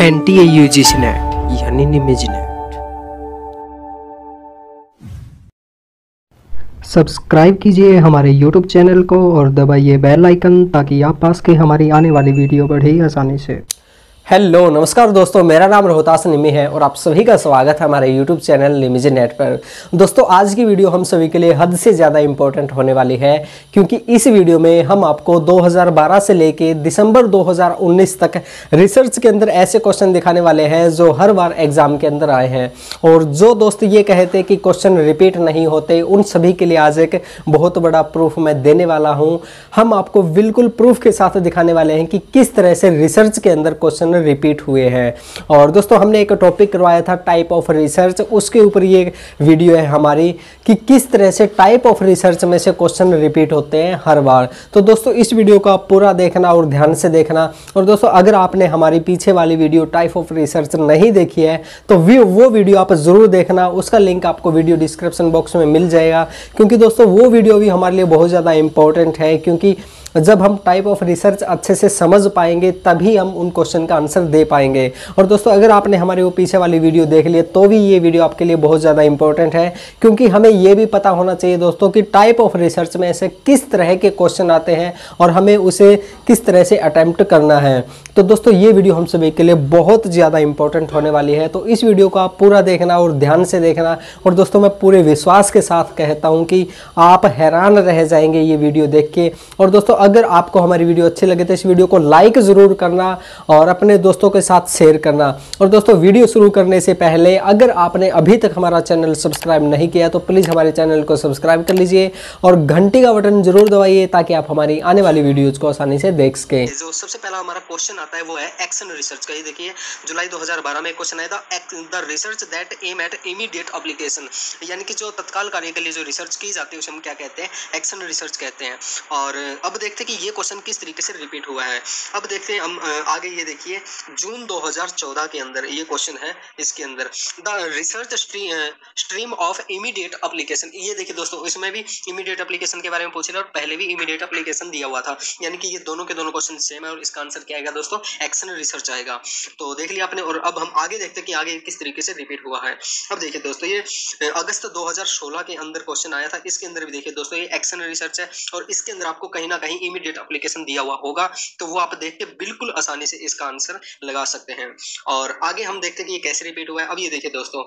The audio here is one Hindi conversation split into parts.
एन एयूजिशन एक्ट यानी निमेज एक्ट सब्सक्राइब कीजिए हमारे यूट्यूब चैनल को और दबाइए बेल आइकन ताकि आप पास के हमारी आने वाली वीडियो बढ़े आसानी से। हेलो, नमस्कार दोस्तों, मेरा नाम रोहतास निमी है और आप सभी का स्वागत है हमारे यूट्यूब चैनल निमिज नेट पर। दोस्तों, आज की वीडियो हम सभी के लिए हद से ज़्यादा इंपॉर्टेंट होने वाली है, क्योंकि इस वीडियो में हम आपको 2012 से लेके दिसंबर 2019 तक रिसर्च के अंदर ऐसे क्वेश्चन दिखाने वाले हैं जो हर बार एग्ज़ाम के अंदर आए हैं। और जो दोस्त ये कहते कि क्वेश्चन रिपीट नहीं होते, उन सभी के लिए आज एक बहुत बड़ा प्रूफ मैं देने वाला हूँ। हम आपको बिल्कुल प्रूफ के साथ दिखाने वाले हैं कि किस तरह से रिसर्च के अंदर क्वेश्चन रिपीट हुए हैं। और दोस्तों, हमने एक टॉपिक करवाया था टाइप ऑफ़ रिसर्च उसके ऊपर ये वीडियो है हमारी कि किस तरह से टाइप ऑफ़ रिसर्च में से क्वेश्चन रिपीट होते हैं हर बार। तो दोस्तों, इस वीडियो को पूरा देखना और ध्यान से देखना। और दोस्तों, अगर आपने हमारी पीछे वाली वीडियो टाइप ऑफ़ रिसर्च नहीं देखी है तो वो वीडियो आप ज़रूर देखना। उसका लिंक आपको वीडियो डिस्क्रिप्शन बॉक्स में मिल जाएगा। क्योंकि दोस्तों, वो वीडियो भी हमारे लिए बहुत ज़्यादा इंपॉर्टेंट है। क्योंकि जब हम टाइप ऑफ़ रिसर्च अच्छे से समझ पाएँगे, तभी हम उन क्वेश्चन का आंसर दे पाएँगे। और दोस्तों, अगर आपने हमारे वो पीछे वाली वीडियो देख ली तो भी ये वीडियो आपके लिए बहुत ज़्यादा इंपॉर्टेंट है, क्योंकि हमें ये भी पता होना चाहिए दोस्तों कि टाइप ऑफ़ रिसर्च में ऐसे किस तरह के क्वेश्चन आते हैं और हमें उसे किस तरह से अटैम्प्ट करना है। तो दोस्तों, ये वीडियो हम सभी के लिए बहुत ज़्यादा इंपॉर्टेंट होने वाली है। तो इस वीडियो को आप पूरा देखना और ध्यान से देखना। और दोस्तों, मैं पूरे विश्वास के साथ कहता हूँ कि आप हैरान रह जाएँगे ये वीडियो देख के। और दोस्तों, अगर आपको हमारी वीडियो अच्छी लगे तो इस वीडियो को लाइक ज़रूर करना और अपने दोस्तों के साथ शेयर करना। और दोस्तों वीडियो शुरू करने से पहले, अगर आपने अभी तक हमारा चैनल सब्सक्राइब नहीं किया तो प्लीज़ हमारे चैनल को सब्सक्राइब कर लीजिए और घंटी का बटन ज़रूर दबाइए ताकि आप हमारी आने वाली वीडियोज़ को आसानी से देख सकें। जो सबसे पहला हमारा क्वेश्चन आता है, वो है एक्शन रिसर्च का। ये देखिए, जुलाई 2012 में क्वेश्चन आया था the research that aim at immediate application यानी कि जो तत्काल कार्य के लिए जो रिसर्च की जाती है, उसे हम क्या कहते हैं? एक्शन रिसर्च कहते हैं। और अब देखते हैं कि ये क्वेश्चन किस तरीके से रिपीट हुआ है। अब देखते हैं, हम आगे ये देखिए जून 2014 के अंदर, ये क्वेश्चन है इसके अंदर। The research stream of immediate application ये देखिए दोस्तों, इसमें भी इमीडिएट अप्लीकेशन के बारे में पूछ रहे और पहले भी इमीडिएट अप्लीकेशन दिया हुआ था। यानी कि ये दोनों के दोनों क्वेश्चन सेम है और इसका आंसर क्या आएगा दोस्तों? एक्शन रिसर्च आएगा। तो देख लिया आपने और अब हम आगे देखते हैं कि आगे किस तरीके से रिपीट हुआ है। अब देखिए दोस्तों, ये अगस्त 2016 के अंदर क्वेश्चन आया था। इसके अंदर भी देखिए दोस्तों, ये एक्शन रिसर्च है और इसके अंदर आपको कहीं ना कहीं इमीडिएट अप्लीकेशन दिया हुआ होगा। तो वो आप देख के बिल्कुल आसानी से इसका आंसर लगा सकते हैं। और आगे हम देखते हैं कि ये कैसे रिपीट हुआ है। अब ये देखिए दोस्तों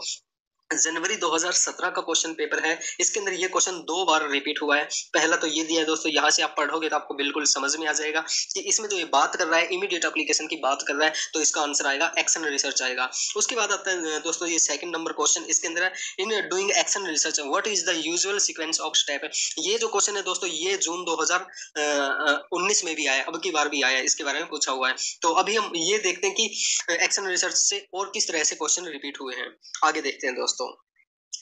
जनवरी 2017 का क्वेश्चन पेपर है। इसके अंदर ये क्वेश्चन दो बार रिपीट हुआ है। पहला तो ये दिया है दोस्तों, यहाँ से आप पढ़ोगे तो आपको बिल्कुल समझ में आ जाएगा कि इसमें जो ये बात कर रहा है इमीडिएट एप्लीकेशन की बात कर रहा है तो इसका आंसर आएगा एक्शन रिसर्च आएगा। उसके बाद आता है, दोस्तों, ये सेकंड नंबर क्वेश्चन इसके अंदर है in doing action research what is the usual sequence of step ये जो क्वेश्चन है दोस्तों, ये जून दो हज़ार उन्नीस में भी आया अब की बार भी आया इसके बारे में पूछा हुआ है। तो अभी हम ये देखते हैं कि एक्शन रिसर्च से और किस तरह से क्वेश्चन रिपीट हुए हैं। आगे देखते हैं दोस्तों। そ。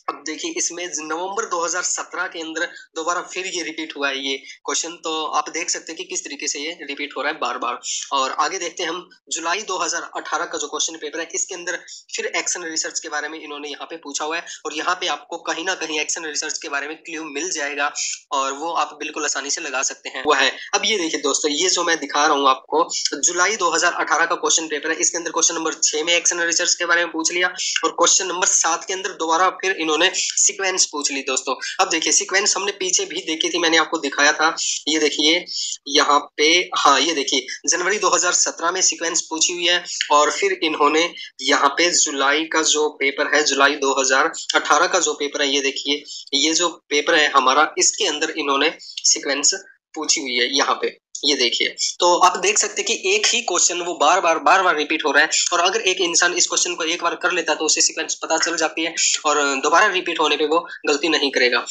अब देखिए, इसमें नवंबर 2017 के अंदर दोबारा फिर ये रिपीट हुआ है ये क्वेश्चन तो आप देख सकते हैं कि किस तरीके से ये रिपीट हो रहा है बार बार और आगे देखते हैं हम, जुलाई 2018 का जो क्वेश्चन पेपर है, इसके अंदर फिर एक्शन रिसर्च के बारे में इन्होंने यहाँ पे पूछा हुआ है। और यहाँ पे आपको कहीं ना कहीं एक्शन रिसर्च के बारे में क्ल्यू मिल जाएगा और वो आप बिल्कुल आसानी से लगा सकते हैं। वो है। अब ये देखिए दोस्तों, ये जो मैं दिखा रहा हूँ आपको, जुलाई दो हज़ार अठारह का क्वेश्चन पेपर है। इसके अंदर क्वेश्चन नंबर छह में एक्शन रिसर्च के बारे में पूछ लिया और क्वेश्चन नंबर सात के अंदर दोबारा फिर इन्होंने उन्होंने सीक्वेंस पूछ ली दोस्तों। अब देखिए सीक्वेंस हमने पीछे भी देखी थी, मैंने आपको दिखाया था। ये देखिए, यहाँ पे हाँ ये देखिए, जनवरी 2017 में सिक्वेंस पूछी हुई है और फिर इन्होंने यहाँ पे जुलाई का जो पेपर है, जुलाई 2018 का जो पेपर है, ये देखिए, ये जो पेपर है हमारा, इसके अंदर इन्होंने सिक्वेंस पूछी हुई है यहाँ पे। ये देखिए तो आप देख सकते हैं कि एक ही क्वेश्चन वो बार बार बार बार रिपीट हो रहा है और अगर एक इंसान इस क्वेश्चन को एक बार कर लेता है तो उसे सीक्वेंस पता चल जाती है और दोबारा रिपीट होने पे वो गलती नहीं करेगा।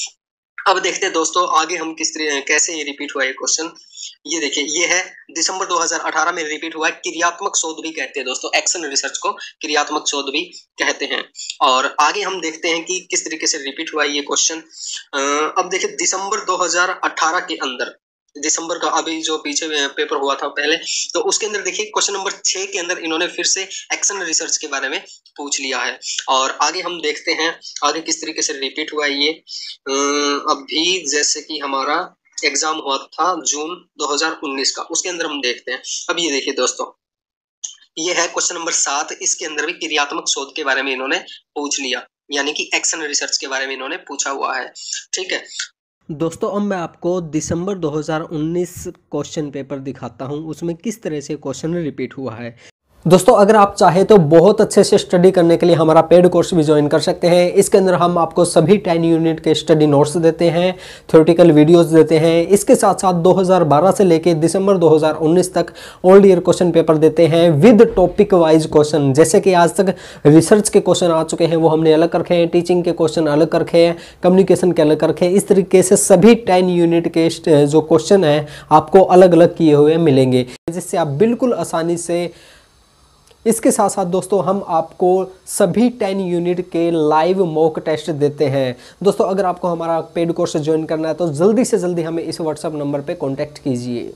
अब देखते हैं दोस्तों, आगे हम किस कैसे ये रिपीट हुआ है क्वेश्चन ये देखिए, ये है, दिसंबर 2018 में रिपीट हुआ है, क्रियात्मक शोध भी कहते हैं दोस्तों एक्शन रिसर्च को क्रियात्मक शोध भी कहते हैं। और आगे हम देखते हैं कि किस तरीके से रिपीट हुआ ये क्वेश्चन अब देखिए, दिसंबर 2018 के अंदर दिसंबर का अभी जो पीछे पेपर हुआ था पहले तो उसके अंदर देखिए क्वेश्चन नंबर छह के अंदर इन्होंने फिर से एक्शन रिसर्च के बारे में पूछ लिया है। और आगे हम देखते हैं, आगे किस तरीके से रिपीट हुआ है ये। अभी जैसे कि हमारा एग्ज़ाम हुआ था जून 2019 का, उसके अंदर हम देखते हैं। अब ये देखिए दोस्तों, ये है क्वेश्चन नंबर सात, इसके अंदर भी क्रियात्मक शोध के बारे में इन्होंने पूछ लिया, यानी कि एक्शन रिसर्च के बारे में इन्होंने पूछा हुआ है। ठीक है दोस्तों, अब मैं आपको दिसंबर 2019 क्वेश्चन पेपर दिखाता हूँ। उसमें किस तरह से क्वेश्चन रिपीट हुआ है? दोस्तों, अगर आप चाहें तो बहुत अच्छे से स्टडी करने के लिए हमारा पेड कोर्स भी ज्वाइन कर सकते हैं। इसके अंदर हम आपको सभी टेन यूनिट के स्टडी नोट्स देते हैं थ्योरेटिकल वीडियोस देते हैं। इसके साथ साथ 2012 से लेकर दिसंबर 2019 तक ओल्ड ईयर क्वेश्चन पेपर देते हैं विद टॉपिक वाइज क्वेश्चन जैसे कि आज तक रिसर्च के क्वेश्चन आ चुके हैं, वो हमने अलग रखे हैं टीचिंग के क्वेश्चन अलग रखे हैं कम्युनिकेशन के अलग रखे हैं। इस तरीके से सभी टेन यूनिट के जो क्वेश्चन हैं, आपको अलग अलग किए हुए मिलेंगे। जिससे आप बिल्कुल आसानी से इसके साथ साथ दोस्तों, हम आपको सभी टेन यूनिट के लाइव मॉक टेस्ट देते हैं। दोस्तों, अगर आपको हमारा पेड कोर्स ज्वाइन करना है तो जल्दी से जल्दी हमें इस व्हाट्सअप नंबर पर कॉन्टैक्ट कीजिए।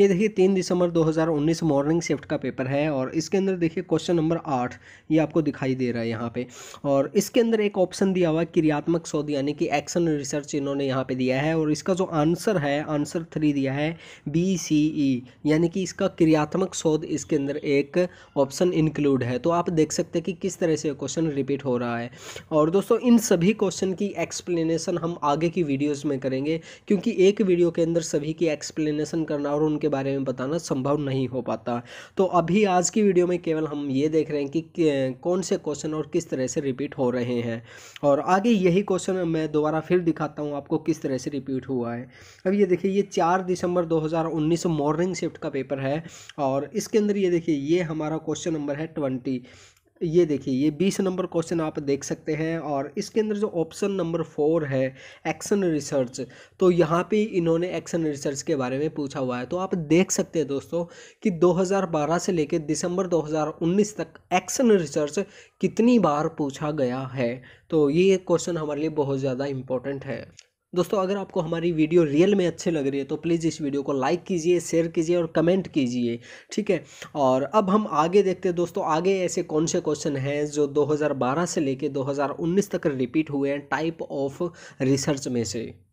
ये देखिए, तीन दिसंबर 2019 मॉर्निंग शिफ्ट का पेपर है और इसके अंदर देखिए, क्वेश्चन नंबर आठ ये आपको दिखाई दे रहा है यहाँ पे। और इसके अंदर एक ऑप्शन दिया हुआ है, क्रियात्मक शोध यानी कि एक्शन रिसर्च इन्होंने यहाँ पे दिया है और इसका जो आंसर है, आंसर थ्री दिया है, बी, सी, ई, यानी कि इसका क्रियात्मक शोध इसके अंदर एक ऑप्शन इंक्लूड है। तो आप देख सकते हैं कि किस तरह से क्वेश्चन रिपीट हो रहा है। और दोस्तों, इन सभी क्वेश्चन की एक्सप्लेनेशन हम आगे की वीडियोज़ में करेंगे, क्योंकि एक वीडियो के अंदर सभी की एक्सप्लेनेशन करना और उनके बारे में बताना संभव नहीं हो पाता। तो अभी आज की वीडियो में केवल हम ये देख रहे हैं कि कौन से क्वेश्चन और किस तरह से रिपीट हो रहे हैं। और आगे यही क्वेश्चन मैं दोबारा फिर दिखाता हूँ आपको किस तरह से रिपीट हुआ है। अब ये देखिए, ये चार दिसंबर 2019 मॉर्निंग शिफ्ट का पेपर है। और इसके अंदर ये देखिए, ये हमारा क्वेश्चन नंबर है ट्वेंटी ये देखिए, ये बीस नंबर क्वेश्चन आप देख सकते हैं और इसके अंदर जो ऑप्शन नंबर फोर है, एक्शन रिसर्च तो यहाँ पे इन्होंने एक्शन रिसर्च के बारे में पूछा हुआ है। तो आप देख सकते हैं दोस्तों कि 2012 से लेकर दिसंबर 2019 तक एक्शन रिसर्च कितनी बार पूछा गया है। तो ये क्वेश्चन हमारे लिए बहुत ज़्यादा इम्पोर्टेंट है। दोस्तों, अगर आपको हमारी वीडियो रियल में अच्छी लग रही है तो प्लीज़ इस वीडियो को लाइक कीजिए, शेयर कीजिए और कमेंट कीजिए, ठीक है? और अब हम आगे देखते हैं दोस्तों, आगे ऐसे कौन से क्वेश्चन हैं जो 2012 से लेके 2019 तक रिपीट हुए हैं, टाइप ऑफ़ रिसर्च में से।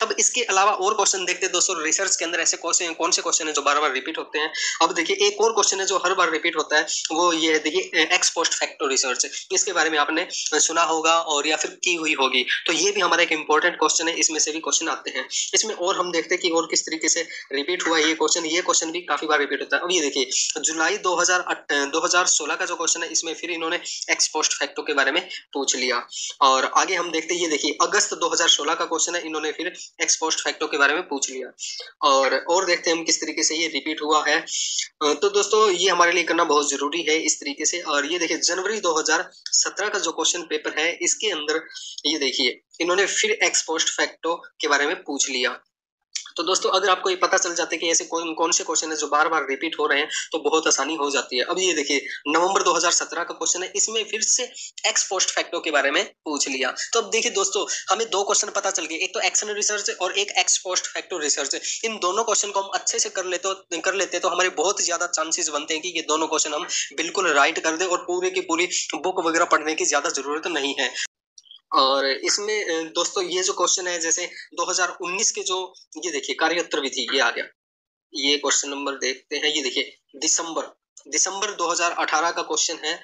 अब इसके अलावा और क्वेश्चन देखते हैं दोस्तों रिसर्च के अंदर ऐसे क्वेश्चन कौन से क्वेश्चन है जो बार बार रिपीट होते हैं? अब देखिए, एक और क्वेश्चन है जो हर बार रिपीट होता है, वो ये है, देखिए एक्स पोस्ट फैक्टो रिसर्च इसके बारे में आपने सुना होगा और या फिर की हुई होगी। तो ये भी हमारा एक इंपॉर्टेंट क्वेश्चन है, इसमें से भी क्वेश्चन आते हैं। इसमें और हम देखते हैं कि और किस तरीके से रिपीट हुआ ये क्वेश्चन ये क्वेश्चन भी काफ़ी बार रिपीट होता है। अब ये देखिए, जुलाई दो हज़ार का जो क्वेश्चन है, इसमें फिर इन्होंने एक्स पोस्ट फैक्टो के बारे में पूछ लिया। और आगे हम देखते ये देखिए, अगस्त दो हज़ार सोलह का क्वेश्चन है, इन्होंने फिर एक्सपोस्ट फैक्टो के बारे में पूछ लिया। और और देखते हैं हम किस तरीके से ये रिपीट हुआ है। तो दोस्तों, ये हमारे लिए करना बहुत ज़रूरी है इस तरीके से। और ये देखिए, जनवरी 2017 का जो क्वेश्चन पेपर है, इसके अंदर ये देखिए, इन्होंने फिर एक्सपोस्ट फैक्टो के बारे में पूछ लिया। तो दोस्तों, अगर आपको ये पता चल जाता है कि ऐसे कौन कौन से क्वेश्चन है जो बार बार रिपीट हो रहे हैं तो बहुत आसानी हो जाती है। अब ये देखिए, नवंबर 2017 का क्वेश्चन है। इसमें फिर से एक्स पोस्ट फैक्टो के बारे में पूछ लिया। तो अब देखिए दोस्तों, हमें दो क्वेश्चन पता चल गए। एक तो एक्शन रिसर्च और एक एक्स पोस्ट फैक्टो रिसर्च इन दोनों क्वेश्चन को हम अच्छे से कर लेते कर लेते तो हमारे बहुत ज़्यादा चांसेस बनते हैं कि ये दोनों क्वेश्चन हम बिल्कुल राइट कर दें और पूरे की पूरी बुक वगैरह पढ़ने की ज़्यादा ज़रूरत नहीं है। और इसमें दोस्तों, ये जो क्वेश्चन है, जैसे 2019 के जो, ये देखिए, कार्योत्तर विधि, ये आ गया। ये क्वेश्चन नंबर देखते हैं, ये देखिए, दिसंबर। दिसंबर 2018 का क्वेश्चन है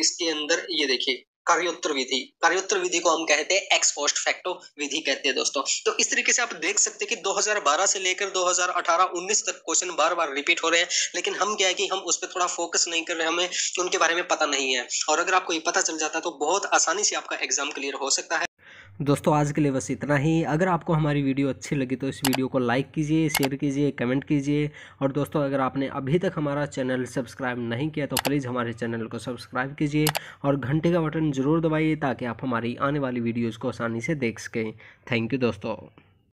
इसके अंदर ये देखिए कार्योत्तर विधि कार्योत्तर विधि को हम कहते हैं एक्स पोस्ट फैक्टो विधि कहते हैं दोस्तों। तो इस तरीके से आप देख सकते हैं कि 2012 से लेकर 2018-19 तक क्वेश्चन बार बार रिपीट हो रहे हैं। लेकिन हम क्या है कि हम उस पर थोड़ा फोकस नहीं कर रहे, हमें उनके बारे में पता नहीं है। और अगर आपको ये पता चल जाता तो बहुत आसानी से आपका एग्ज़ाम क्लियर हो सकता है। दोस्तों, आज के लिए बस इतना ही। अगर आपको हमारी वीडियो अच्छी लगी तो इस वीडियो को लाइक कीजिए, शेयर कीजिए, कमेंट कीजिए। और दोस्तों, अगर आपने अभी तक हमारा चैनल सब्सक्राइब नहीं किया तो प्लीज़ हमारे चैनल को सब्सक्राइब कीजिए और घंटे का बटन ज़रूर दबाइए ताकि आप हमारी आने वाली वीडियोज़ को आसानी से देख सकें। थैंक यू दोस्तों।